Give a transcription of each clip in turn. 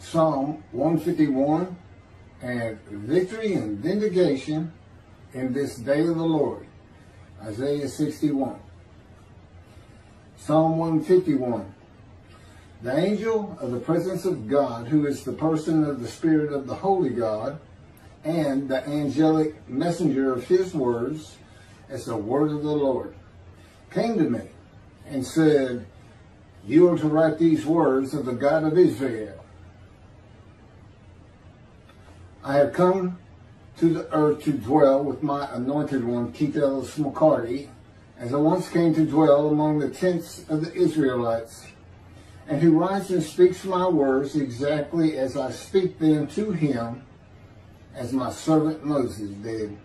Psalm 151 and victory and vindication in this day of the Lord. Isaiah 61. Psalm 151. The angel of the presence of God, who is the person of the Spirit of the Holy God, and the angelic messenger of his words, as the word of the Lord, came to me and said, You are to write these words of the God of Israel. I have come to the earth to dwell with my anointed one, Keith Ellis McCarty, as I once came to dwell among the tents of the Israelites, and who writes and speaks my words exactly as I speak them to him, as my servant Moses did.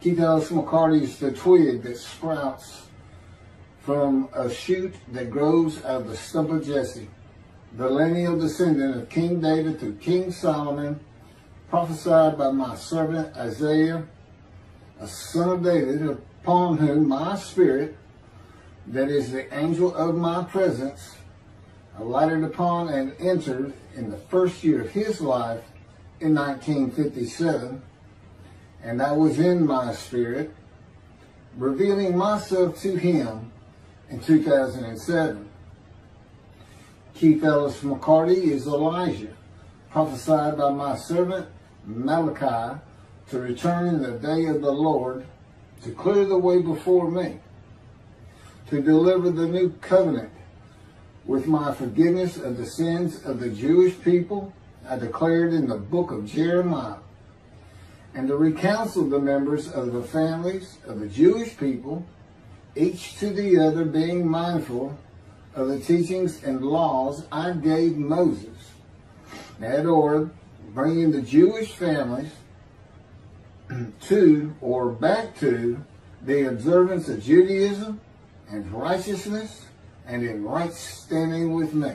Keith Ellis McCarty is the twig that sprouts from a shoot that grows out of the stump of Jesse, the lineal descendant of King David through King Solomon, prophesied by my servant Isaiah, a son of David, upon whom my spirit, that is the angel of my presence, alighted upon and entered in the first year of his life in 1957, and I was in my spirit, revealing myself to him in 2007. Keith Ellis McCarty is Elijah, prophesied by my servant Malachi to return in the day of the Lord to clear the way before me, to deliver the new covenant with my forgiveness of the sins of the Jewish people I declared in the book of Jeremiah, and to recounsel the members of the families of the Jewish people, each to the other being mindful of the teachings and laws I gave Moses at Horeb bringing the Jewish families to or back to the observance of Judaism and righteousness and in right standing with me.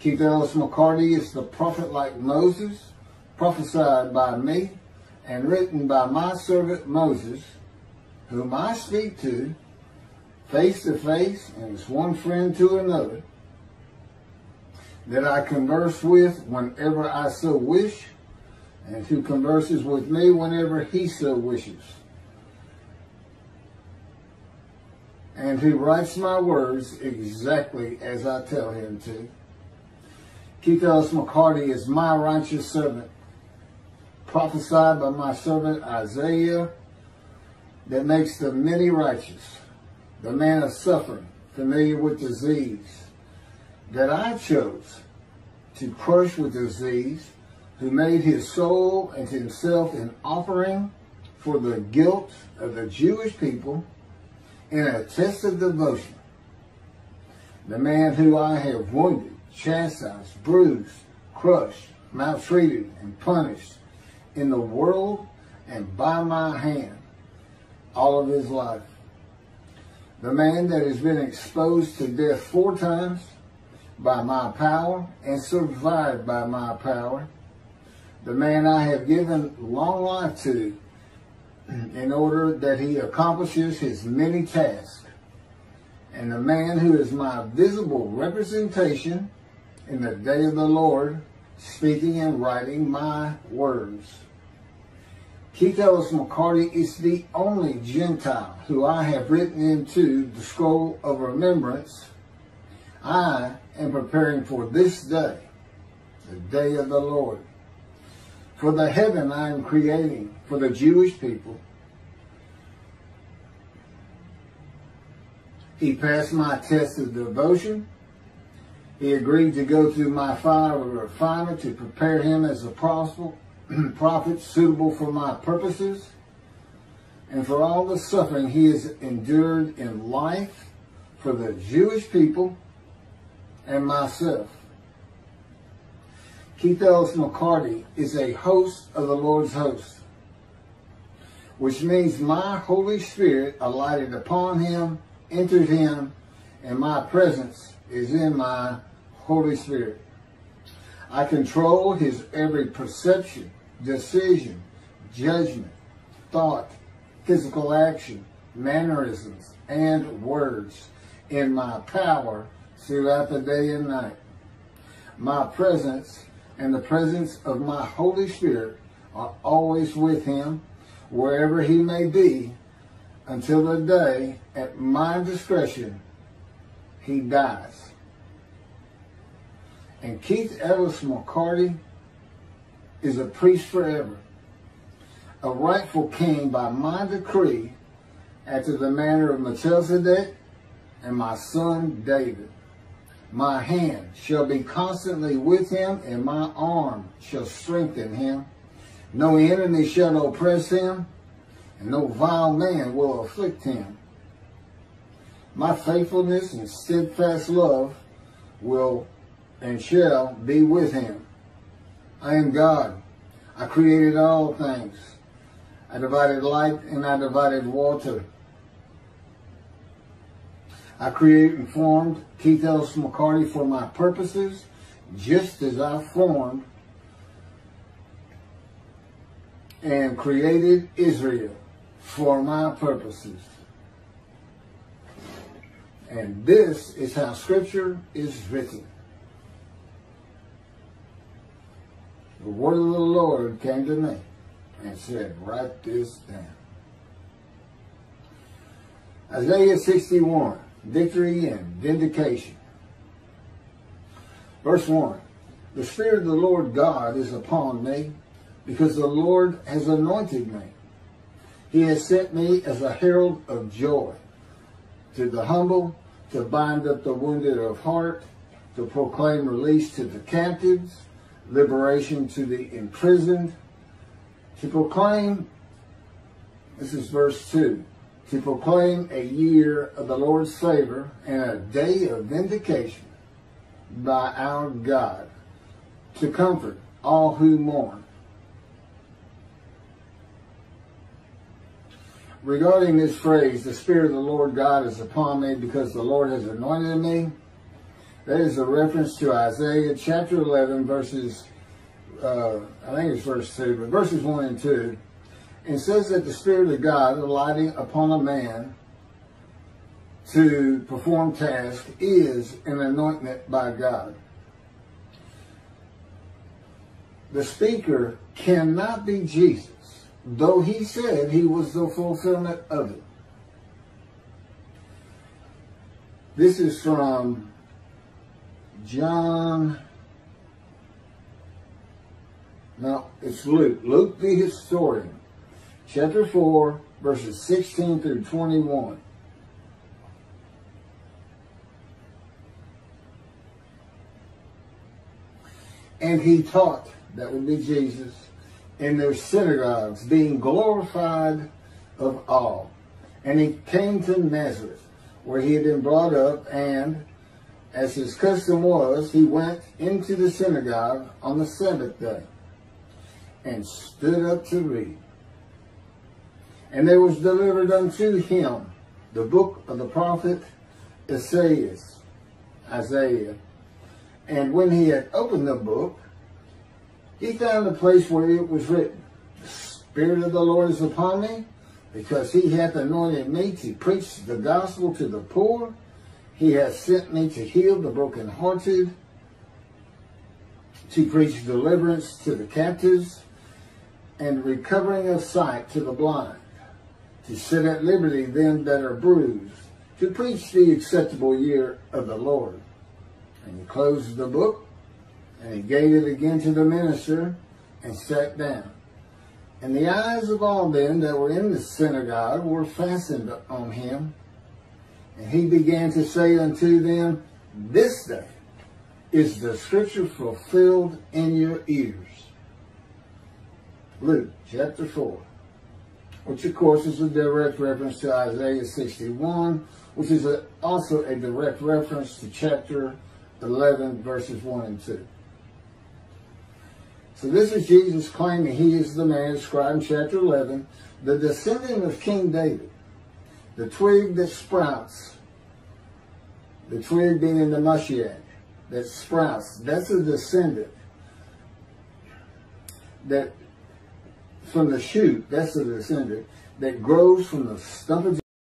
Keith Ellis McCarty is the prophet like Moses, prophesied by me and written by my servant Moses, whom I speak to face to face and as one friend to another, that I converse with whenever I so wish, and who converses with me whenever he so wishes. And who writes my words exactly as I tell him to. Ellis McCarty is my righteous servant, prophesied by my servant Isaiah, that makes the many righteous, the man of suffering, familiar with disease, that I chose to crush with disease, who made his soul and himself an offering for the guilt of the Jewish people in a test of devotion. The man who I have wounded, chastised, bruised, crushed, maltreated, and punished in the world and by my hand all of his life. The man that has been exposed to death four times, by my power and survived by my power. The man I have given long life to in order that he accomplishes his many tasks. And the man who is my visible representation in the day of the Lord, speaking and writing my words. Keith Ellis McCarty is the only Gentile who I have written into the scroll of remembrance. I am preparing for this day, the day of the Lord. For the heaven I am creating for the Jewish people. He passed my test of devotion. He agreed to go through my fire of refinement to prepare him as a prophet suitable for my purposes and for all the suffering he has endured in life for the Jewish people and myself. Keith Ellis McCarty is a host of the Lord's host, which means my Holy Spirit alighted upon him, entered him, and my presence is in my Holy Spirit. I control his every perception, decision, judgment, thought, physical action, mannerisms, and words in my power throughout the day and night. My presence and the presence of my Holy Spirit are always with him, wherever he may be, until the day, at my discretion, he dies. And Keith Ellis McCarty is a priest forever, a rightful king by my decree, after the manner of Melchizedek and my son David. My hand shall be constantly with him, and my arm shall strengthen him. No enemy shall oppress him, and no vile man will afflict him. My faithfulness and steadfast love will and shall be with him. I am God. I created all things. I divided light and I divided water. I created and formed Keith Ellis McCarty for my purposes, just as I formed and created Israel for my purposes. And this is how scripture is written. The word of the Lord came to me and said, write this down. Isaiah 61 victory and vindication. Verse 1 The Spirit of the Lord God is upon me, because the Lord has anointed me. He has sent me as a herald of joy to the humble, to bind up the wounded of heart, to proclaim release to the captives, liberation to the imprisoned, to proclaim, this is verse 2, to proclaim a year of the Lord's favor and a day of vindication by our God, to comfort all who mourn. Regarding this phrase, the Spirit of the Lord God is upon me because the Lord has anointed me, that is a reference to Isaiah chapter 11, verses, uh, I think it's verse 2, but verses 1 and 2 and says that the Spirit of God alighting upon a man to perform tasks is an anointment by God. The speaker cannot be Jesus, though he said he was the fulfillment of it. This is from John. No, it's Luke. Luke the historian chapter 4, verses 16 through 21. And he taught, that would be Jesus, in their synagogues, being glorified of all. And he came to Nazareth, where he had been brought up, and as his custom was, he went into the synagogue on the Sabbath day and stood up to read. And there was delivered unto him the book of the prophet Isaiah. Isaiah. And when he had opened the book, he found a place where it was written, The Spirit of the Lord is upon me, because he hath anointed me to preach the gospel to the poor. He hath sent me to heal the brokenhearted, to preach deliverance to the captives, and recovering of sight to the blind to set at liberty them that are bruised, to preach the acceptable year of the Lord. And he closed the book, and he gave it again to the minister, and sat down. And the eyes of all them that were in the synagogue were fastened on him. And he began to say unto them, This day is the scripture fulfilled in your ears. Luke chapter 4 which of course is a direct reference to Isaiah 61, which is a, also a direct reference to chapter 11, verses 1 and 2. So this is Jesus claiming he is the man described in chapter 11, the descendant of King David, the twig that sprouts, the twig being in the Mashiach, that sprouts. That's a descendant that from the shoot, that's the descendant, that grows from the stump of